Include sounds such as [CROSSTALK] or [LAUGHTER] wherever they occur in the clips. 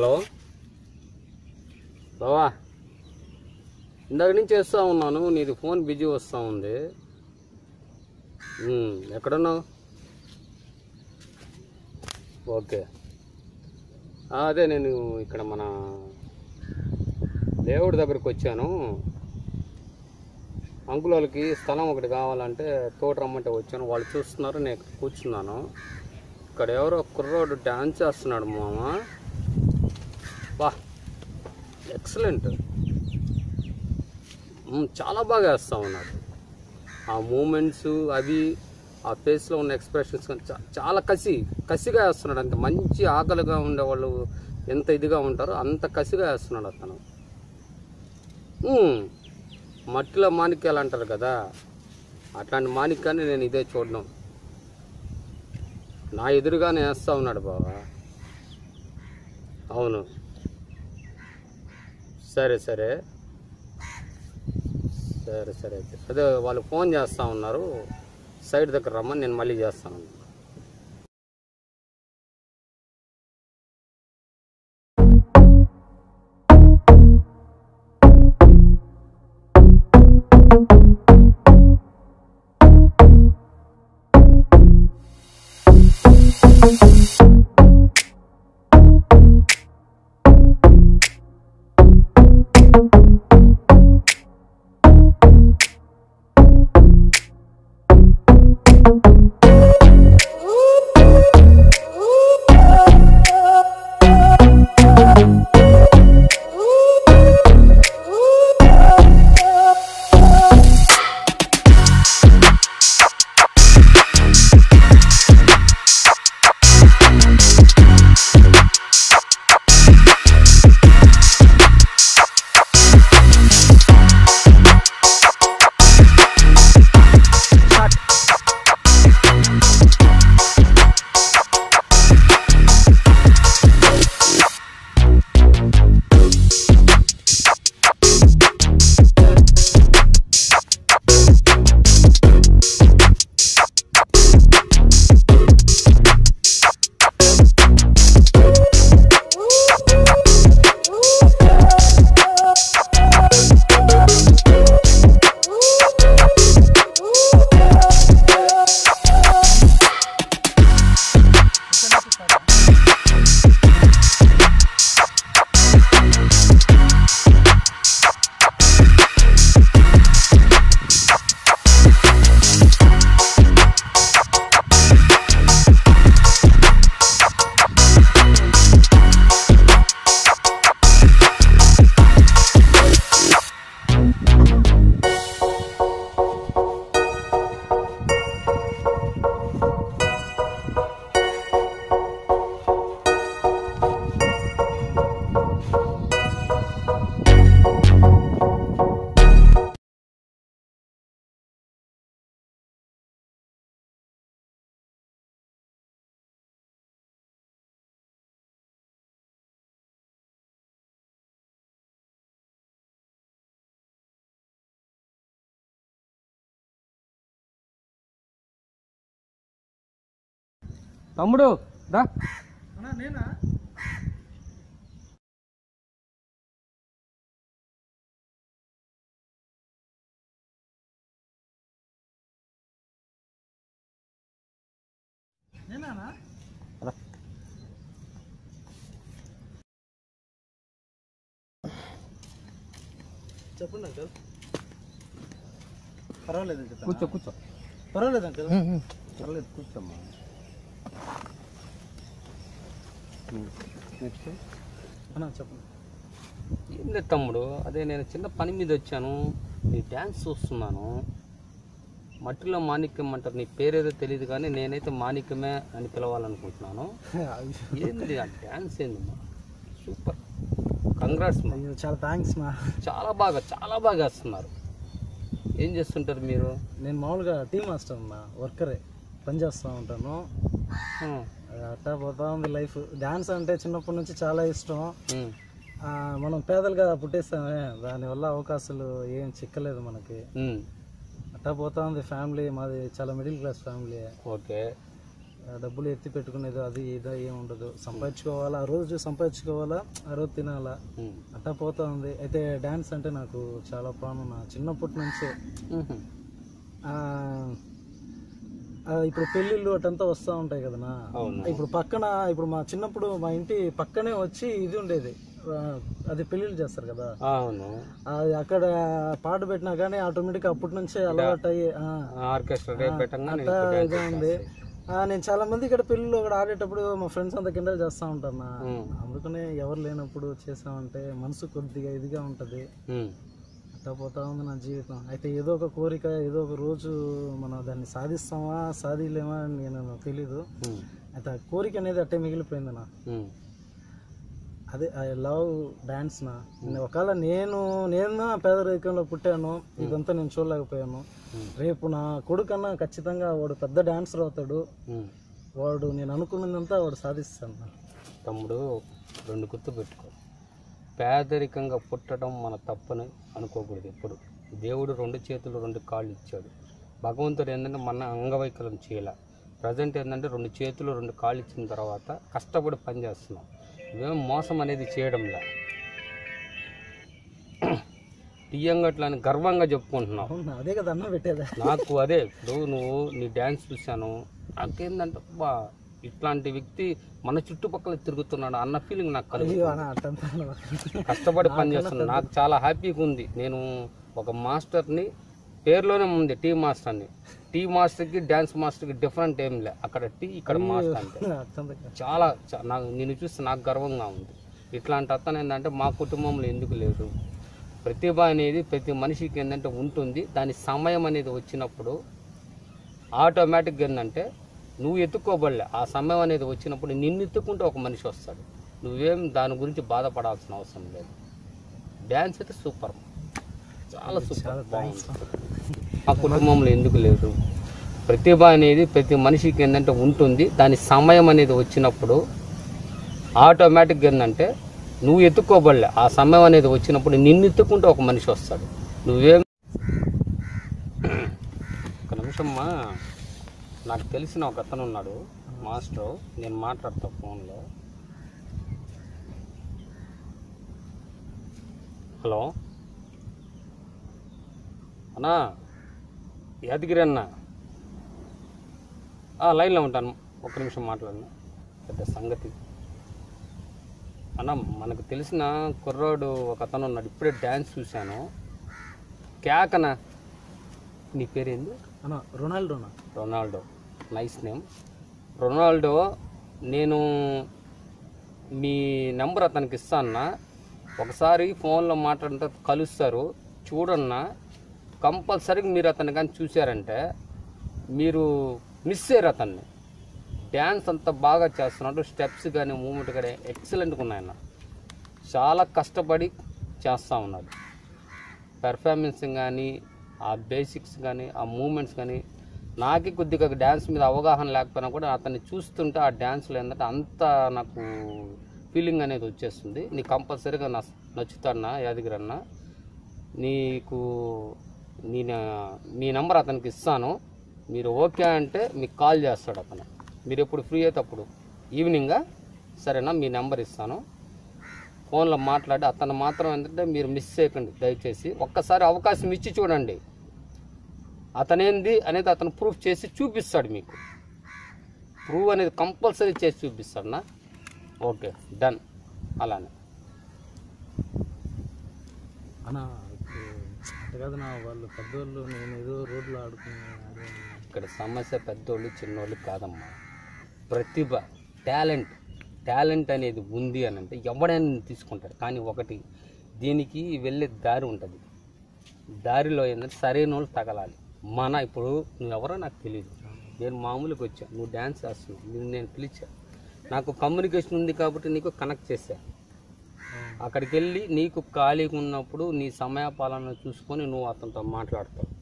Hello? బావా ఇందాక నుంచి చేస్తూ ఉన్నాను నీది ఫోన్ బిజీ వస్తూ ఉంది. ఎక్కడున్నావు? ఓకే. అదే నేను ఇక్కడ మన దేవుడి దగ్గరికి వచ్చాను. అంకుల్ వాళ్ళకి స్థలం ఒకటి కావాలంటే తోట రమ్మంటే వచ్చాను. వాళ్ళు చూస్తున్నారు నేను ఇక్కడ కూర్చున్నాను. ఇక్కడ ఎవరో కుర్రోడు డ్యాన్స్ చేస్తున్నాడు మామ. వా ఎక్సలెంట్ చాలా బాగా వేస్తూ ఉన్నాడు ఆ మూమెంట్స్ అవి ఆ ఫేస్లో ఉన్న ఎక్స్ప్రెషన్స్ చాలా కసి కసిగా వేస్తున్నాడు. అంత మంచి ఆకలిగా ఉండేవాళ్ళు ఎంత ఇదిగా ఉంటారో అంత కసిగా వేస్తున్నాడు అతను. మట్టిలో మాణిక్యాలు అంటారు కదా అట్లాంటి మాణిక్యాన్ని నేను ఇదే చూడడం నా ఎదురుగానే వేస్తూ ఉన్నాడు బావా. అవును. సరే సరే. సరే సరే. అయితే అదే వాళ్ళు ఫోన్ చేస్తూ ఉన్నారు. సైడ్ దగ్గర రమ్మని నేను మళ్ళీ చేస్తాను. తమ్ముడు దా. చెప్పండి అంకల్. పర్వాలేదు కూర్చో కూర్చో. పర్వాలేదు అంకల్. పర్లేదు కూర్చోమ్మా. నెక్స్ట్. అన్నా చెప్పండి. ఏం లేదు తమ్ముడు అదే నేను చిన్న పని మీద వచ్చాను. నీ డ్యాన్స్ చూస్తున్నాను. మట్టిలో మాణిక్యం అంటారు నీ పేరేదో తెలియదు కానీ నేనైతే మాణిక్యమే అని పిలవాలనుకుంటున్నాను. [LAUGHS] ఏంది ఆ డ్యాన్స్ ఏందమ్మా సూపర్. కంగ్రాట్స్ మా. చాలా థ్యాంక్స్ మా. చాలా బాగా చాలా బాగా వేస్తున్నారు. ఏం చేస్తుంటారు మీరు? నేను మామూలుగా టీ మాస్టర్ మా వర్కరే పని చేస్తూ ఉంటాను. అట్టా పోతా ఉంది లైఫ్ డ్యాన్స్ అంటే చిన్నప్పటి నుంచి చాలా ఇష్టం. మనం పేదలుగా పుట్టేస్తామే. దానివల్ల అవకాశాలు ఏం చిక్కలేదు మనకి. అట్టా పోతా ఉంది ఫ్యామిలీ మాది చాలా మిడిల్ క్లాస్ ఫ్యామిలీ ఓకే. డబ్బులు ఎత్తి పెట్టుకునేది అది ఇదో ఏమి ఉండదు. సంపాదించుకోవాలా? ఆ రోజు సంపాదించుకోవాలా? ఆ రోజు తినాలా. అట్టా పోతా ఉంది అయితే డ్యాన్స్ అంటే నాకు చాలా ప్రాణం నా చిన్నప్పటి నుంచే. ఇప్పుడు పెళ్ళిళ్ళు అటంతా వస్తూ ఉంటాయి కదనా? ఇప్పుడు పక్కన ఇప్పుడు మా చిన్నప్పుడు మా ఇంటి పక్కనే వచ్చి ఇది ఉండేది. అది పెళ్ళిళ్ళు చేస్తారు కదా? అవును. అది అక్కడ పాట పెట్టినా కానీ ఆటోమేటిక్ అప్పటి నుంచే అలవాటు అయ్యి ఆర్కెస్ట్రా ఇదే ఉంది. ఆ, నేను చాలా మంది ఇక్కడ పెళ్ళిళ్ళు ఇక్కడ ఆడేటప్పుడు మా ఫ్రెండ్స్ అంతా కింద చేస్తూ ఉంటారు నా. అందుకనే ఎవరు లేనప్పుడు చేసామంటే మనసు కొద్దిగా ఇదిగా ఉంటుంది. పోతా ఉంది నా జీవితం. అయితే ఏదో ఒక కోరిక ఏదో ఒక రోజు మనం దాన్ని సాధిస్తామా సాధిలేమా అని నేను తెలీదు. అయితే ఆ కోరిక అనేది అట్టే మిగిలిపోయింది నా. అదే ఐ లవ్ డాన్స్ నా. ఒకవేళ నేను నేను పేదరికంలో పుట్టాను ఇదంతా నేను చూడలేకపోయాను. రేపు నా కొడుకన్నా ఖచ్చితంగా వాడు పెద్ద డాన్సర్ అవుతాడు. వాడు నేను అనుకున్నదంతా వాడు సాధిస్తాను. తమ్ముడు రెండు గుర్తు పెట్టుకో పేదరికంగా పుట్టడం మన తప్పని అనుకోకూడదు ఎప్పుడు. దేవుడు రెండు చేతులు రెండు కాళ్ళు ఇచ్చాడు. భగవంతుడు ఏంటంటే మన అంగవైకల్యం చేయాల. ప్రజెంట్ ఏంటంటే రెండు చేతులు రెండు కాళ్ళు ఇచ్చిన తర్వాత కష్టపడి పని చేస్తున్నాం. ఇవేం మోసం అనేది చేయడంలా. టీయంగట్లు అని గర్వంగా చెప్పుకుంటున్నావు అదే కదా అన్న పెట్టేదా. నాకు అదే. ఇప్పుడు నువ్వు నీ డ్యాన్స్ చూశాను. నాకేందంటే బా ఇట్లాంటి వ్యక్తి మన చుట్టుపక్కల తిరుగుతున్నాడు అన్న ఫీలింగ్ నాకు కలిగి అయ్యో అన్న అట్టంతా కష్టపడి పని చేస్తున్నాను నాకు చాలా హ్యాపీగా ఉంది. నేను ఒక మాస్టర్ని పేరులోనే ఉంది టీ మాస్టర్ని. టీ మాస్టర్కి డ్యాన్స్ మాస్టర్కి డిఫరెంట్ ఏం లే. అక్కడ టీ ఇక్కడ మాస్టర్ అట్టంతా చాలా నాకు నేను చూస్తే నాకు గర్వంగా ఉంది. ఇట్లాంటి అతను ఏంటంటే మా కుటుంబంలో ఎందుకు లేదు ప్రతిభ అనేది ప్రతి మనిషికి ఏంటంటే ఉంటుంది. దాని సమయం అనేది వచ్చినప్పుడు ఆటోమేటిక్గా ఏంటంటే నువ్వు ఎత్తుక్కోబడలే ఆ సమయం అనేది వచ్చినప్పుడు నిన్ను ఎత్తుకుంటే ఒక మనిషి వస్తాడు. నువ్వేం దాని గురించి బాధపడాల్సిన అవసరం లేదు. డ్యాన్స్ అయితే సూపర్. చాలా సూపర్. మా కుటుంబంలో ఎందుకు లేదు ప్రతిభ అనేది ప్రతి మనిషికి ఏంటంటే ఉంటుంది. దాని సమయం అనేది వచ్చినప్పుడు ఆటోమేటిక్గా ఏంటంటే నువ్వు ఎత్తుక్కోబడలే ఆ సమయం అనేది వచ్చినప్పుడు నిన్ను ఎత్తుకుంటే ఒక మనిషి వస్తాడు. నువ్వేం ఒక నిమిషమ్మా నాకు తెలిసిన ఒక అతను ఉన్నాడు మాస్టర్. నేను మాట్లాడతా ఫోన్లో. హలో? అన్నా యాదగిరి అన్న. లైన్లో ఉంటాను. ఒక్క నిమిషం మాట్లాడను. పెద్ద సంగతి. అన్న మనకు తెలిసిన కుర్రాడు ఒక అతను ఉన్నాడు. ఇప్పుడే డ్యాన్స్ చూశాను. క్యాకనా నీ పేరేంది? అన్న రొనాల్డోనా రొనాల్డో. Nice name. రొనాల్డో నేను మీ నెంబర్ అతనికి ఇస్తాన్నా. ఒకసారి ఫోన్లో మాట్లాడిన కలుస్తారు. చూడన్నా. కంపల్సరీగా మీరు అతన్ని కానీ చూశారంటే మీరు మిస్ అయ్యారు అతన్ని. డ్యాన్స్ అంత బాగా చేస్తున్నాడు. స్టెప్స్ కానీ మూమెంట్ కానీ ఎక్సలెంట్గా ఉన్నాయన్న. చాలా కష్టపడి చేస్తూ ఉన్నాడు. పెర్ఫార్మెన్స్ కానీ ఆ బేసిక్స్ కానీ ఆ మూమెంట్స్ కానీ నాకే కొద్దిగా డ్యాన్స్ మీద అవగాహన లేకపోయినా కూడా అతన్ని చూస్తుంటే ఆ డ్యాన్స్లో ఏంటంటే అంత నాకు ఫీలింగ్ అనేది వచ్చేస్తుంది. నీ కంపల్సరీగా నా నచ్చుతాడన్నా యాదగిరి అన్న నీకు నీ మీ నెంబర్ అతనికి ఇస్తాను. మీరు ఓకే అంటే మీకు కాల్ చేస్తాడు అతను. మీరు ఎప్పుడు ఫ్రీ అయితే అప్పుడు ఈవినింగా సరేనా మీ నెంబర్ ఇస్తాను. ఫోన్లో మాట్లాడి అతను మాత్రం ఏంటంటే మీరు మిస్ చేయకండి. దయచేసి ఒక్కసారి అవకాశం ఇచ్చి చూడండి. అతనేంది అనేది అతను ప్రూఫ్ చేసి చూపిస్తాడు మీకు. ప్రూవ్ అనేది కంపల్సరీ చేసి చూపిస్తాడనా? ఓకే డన్ అలానే. అన్న కాదు నా వాళ్ళు పెద్దోళ్ళు నేను ఏదో రోడ్లో ఆడుకునే అదే ఇక్కడ సమస్య పెద్దోళ్ళు చిన్నోళ్ళు కాదమ్మా. ప్రతిభ టాలెంట్. టాలెంట్ అనేది ఉంది అని అంటే ఎవడైనా తీసుకుంటాడు. కానీ ఒకటి దీనికి వెళ్ళే దారి ఉంటుంది. దారిలో ఏంటంటే సరైన వాళ్ళు తగలాలి. మన ఇప్పుడు నువ్వెవరో నాకు తెలియదు నేను మామూలుగా వచ్చా నువ్వు డ్యాన్స్ చేస్తున్నావు. నిన్ను నేను పిలిచా. నాకు కమ్యూనికేషన్ ఉంది కాబట్టి నీకు కనెక్ట్ చేశా. అక్కడికి వెళ్ళి నీకు ఖాళీగా ఉన్నప్పుడు నీ సమయపాలన చూసుకొని నువ్వు అతనితో మాట్లాడతావు.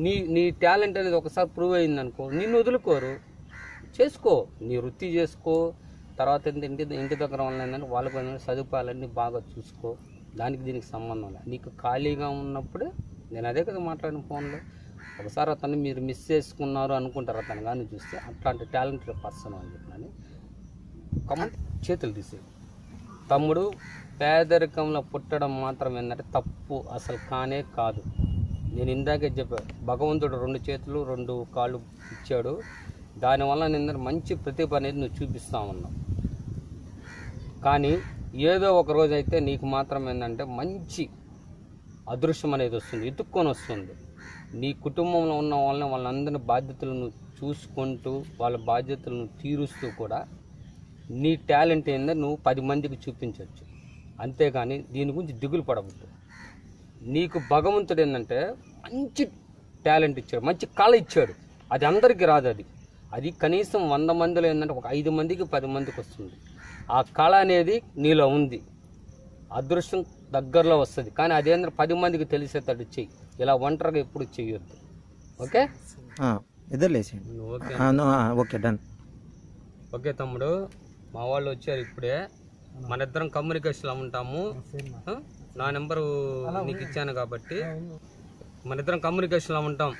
నీ నీ టాలెంట్ అనేది ఒకసారి ప్రూవ్ అయింది అనుకో నిన్ను వదులుకోరు. చేసుకో. నీ వృత్తి చేసుకో. తర్వాత ఇంటి ఇంటి దగ్గర ఏంటంటే వాళ్ళకి సదుపాయాలన్నీ బాగా చూసుకో. దానికి దీనికి సంబంధం లేదు. నీకు ఖాళీగా ఉన్నప్పుడే నేను అదే కదా మాట్లాడిన ఫోన్లో. ఒకసారి అతన్ని మీరు మిస్ చేసుకున్నారు అనుకుంటారు అతను కానీ చూస్తే అట్లాంటి టాలెంటెడ్ పర్సన్ అని చెప్పినని కమ్మ చేతులు తీసే. తమ్ముడు పేదరికంలో పుట్టడం మాత్రం ఏంటంటే తప్పు అసలు కానే కాదు. నేను ఇందాకే చెప్పా భగవంతుడు రెండు చేతులు రెండు కాళ్ళు ఇచ్చాడు. దానివల్ల నేను మంచి ప్రతిభ అనేది నువ్వు చూపిస్తా ఉన్నావు. కానీ ఏదో ఒక రోజు అయితే నీకు మాత్రం ఏంటంటే మంచి అదృష్టం అనేది వస్తుంది ఎత్తుక్కొని వస్తుంది. నీ కుటుంబంలో ఉన్న వాళ్ళని వాళ్ళందరి బాధ్యతలను చూసుకుంటూ వాళ్ళ బాధ్యతలను తీరుస్తూ కూడా నీ టాలెంట్ ఏందో నువ్వు పది మందికి చూపించవచ్చు అంతేగాని దీని గురించి దిగులు పడవద్దు. నీకు భగవంతుడు ఏంటంటే మంచి టాలెంట్ ఇచ్చాడు మంచి కళ ఇచ్చాడు. అది అందరికీ రాదు అది. అది కనీసం వంద మందిలో ఏంటంటే ఒక ఐదు మందికి పది మందికి వస్తుంది. ఆ కళ అనేది నీలో ఉంది. అదృష్టం దగ్గరలో వస్తుంది. కానీ అదేంద్ర పది మందికి తెలిసేటట్టు చెయ్యి. ఇలా ఒంటరిగా ఎప్పుడు చెయ్యొద్దు. ఓకే? ఇద్దరు లేచేయండి ఓకే. Okay done. ఓకే తమ్ముడు. మా వాళ్ళు వచ్చారు ఇప్పుడే. మన ఇద్దరం కమ్యూనికేషన్లో ఉంటాము? నా నెంబరు నీకు ఇచ్చాను కాబట్టి. మన ఇద్దరం కమ్యూనికేషన్లో ఉంటాం.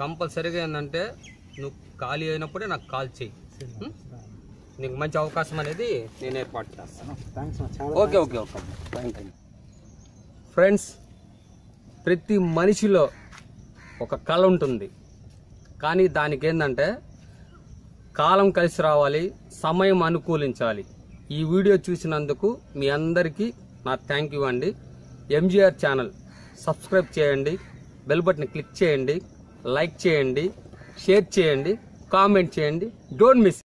కంపల్సరీగా ఏంటంటే నువ్వు ఖాళీ అయినప్పుడే నాకు కాల్ చేయి? నీకు మంచి అవకాశం అనేది నేను ఏర్పాటు చేస్తాను. Okay okay okay. Thank you friends ప్రతి మనిషిలో ఒక కళ ఉంటుంది. కానీ దానికి ఏంటంటే కాలం కలిసి రావాలి సమయం అనుకూలించాలి. ఈ వీడియో చూసినందుకు మీ అందరికీ నా థ్యాంక్ యూ అండి. ఎంజీఆర్ ఛానల్ సబ్స్క్రైబ్ చేయండి బెల్ బటన్ క్లిక్ చేయండి లైక్ చేయండి షేర్ చేయండి కామెంట్ చేయండి. Don't miss.